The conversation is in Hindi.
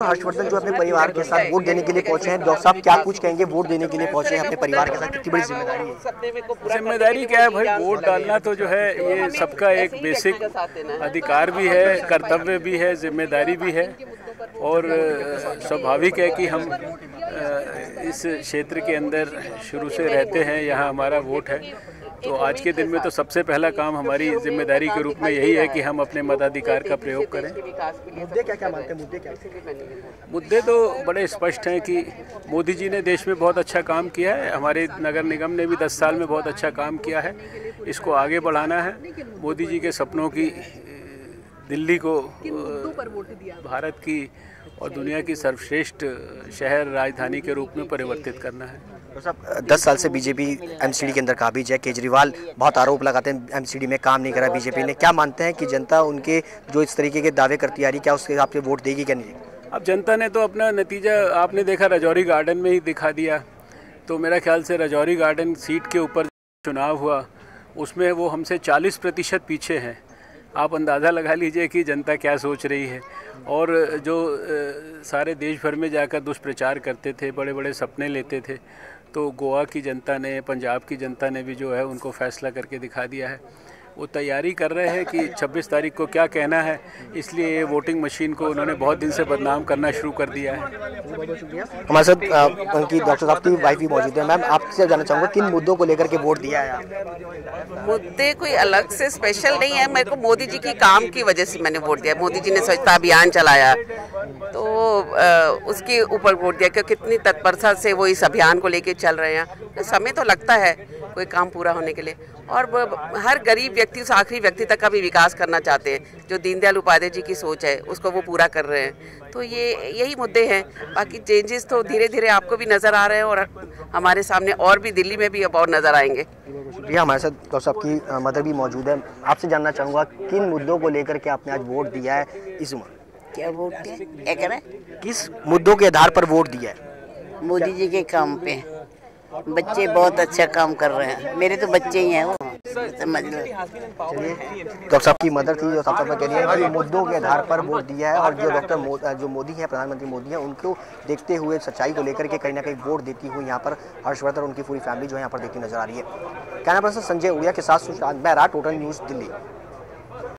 हर्षवर्धन जो अपने परिवार के साथ वोट देने के लिए पहुँचे हैं डॉक्टर साहब क्या कुछ कहेंगे वोट देने के लिए पहुँचे हैं अपने परिवार के साथ कितनी बड़ी ज़िम्मेदारी है। ज़िम्मेदारी क्या है भाई? वोट डालना तो जो है ये सबका एक बेसिक अधिकार भी है कर्तव्य भी है ज़िम्मेदारी भी है और स्वाभाविक है कि हम इस क्षेत्र के अंदर शुरू से रहते हैं यहाँ हमारा वोट है। तो आज के दिन में तो सबसे पहला काम हमारी ज़िम्मेदारी के रूप में यही है कि हम अपने मताधिकार का प्रयोग करें। मुद्दे क्या क्या मानते हैं? मुद्दे क्या मुद्दे तो बड़े स्पष्ट हैं कि मोदी जी ने देश में बहुत अच्छा काम किया है। हमारे नगर निगम ने भी 10 साल में बहुत अच्छा काम किया है। इसको आगे बढ़ाना है। मोदी जी के सपनों की दिल्ली को वोट दिया भारत की और दुनिया की सर्वश्रेष्ठ शहर राजधानी के रूप में परिवर्तित करना है। साहब दस साल से बीजेपी एमसीडी के अंदर काबिज है केजरीवाल बहुत आरोप लगाते हैं एमसीडी में काम नहीं करा बीजेपी ने क्या मानते हैं कि जनता उनके जो इस तरीके के दावे करती आ रही क्या उसके हिसाब से वोट देगी क्या नहीं? अब जनता ने तो अपना नतीजा आपने देखा राजौरी गार्डन में ही दिखा दिया। तो मेरा ख्याल से राजौरी गार्डन सीट के ऊपर चुनाव हुआ उसमें वो हमसे 40 प्रतिशत पीछे हैं। आप अंदाज़ा लगा लीजिए कि जनता क्या सोच रही है। और जो सारे देश भर में जाकर दुष्प्रचार करते थे बड़े बड़े सपने लेते थे तो गोवा की जनता ने, पंजाब की जनता ने भी जो है उनको फैसला करके दिखा दिया है। वो तैयारी कर रहे हैं कि 26 तारीख को क्या कहना है। इसलिए ये वोटिंग मशीन को उन्होंने बहुत दिन से बदनाम करना शुरू कर दिया है। हमारे साथ उनकी डॉक्टर साहब की वाइफ भी मौजूद है। मैम आपसे जानना चाहूँगा किन मुद्दों को लेकर के वोट दिया है मुद्दे कोई अलग से स्पेशल नहीं है। मेरे को मोदी जी की काम की वजह से मैंने वोट दिया। मोदी जी ने स्वच्छता अभियान चलाया। तो उसके ऊपर वोट दिया क्योंकि कितनी तत्परता से वो इस अभियान को लेकर चल रहे हैं। तो समय तो लगता है कोई काम पूरा होने के लिए। और हर गरीब व्यक्ति उस आखिरी व्यक्ति तक का भी विकास करना चाहते हैं जो दीनदयाल उपाध्याय जी की सोच है उसको वो पूरा कर रहे हैं। तो ये यही मुद्दे हैं। बाकी चेंजेस तो धीरे धीरे आपको भी नज़र आ रहे हैं और हमारे सामने और भी दिल्ली में भी अब और नज़र आएँगे। शुक्रिया हमारे साथ डॉक्टर साहब की मदर भी मौजूद है। आपसे जानना चाहूँगा किन मुद्दों को लेकर के आपने आज वोट दिया है इस उम्र? क्या वोट दिया? किस मुद्दों के आधार पर वोट दिया है? मोदी जी के काम पे। बच्चे बहुत अच्छा काम कर रहे हैं। मेरे तो बच्चे ही हैं वो। डॉक्टर साहब की मदर थी जो साफ़ तौर पर कह रही है मुद्दों के आधार पर वोट दिया है और जो डॉक्टर जो मोदी है प्रधानमंत्री मोदी है उनको देखते हुए सच्चाई को लेकर के कहीं ना कहीं वोट देती हुई यहाँ पर हर्षवर्धन और उनकी पूरी फैमिली जो है यहाँ पर देखती नज़र आ रही है। कैमरा पर्सन संजय उड़िया के साथ सुशांत बैरा टोटल न्यूज़ दिल्ली।